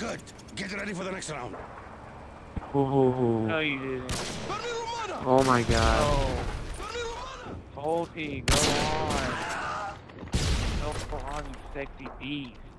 Good. Get ready for the next round. Ooh. No, you didn't. Oh my god. Oh. Holty, go on. Go on, you sexy beast.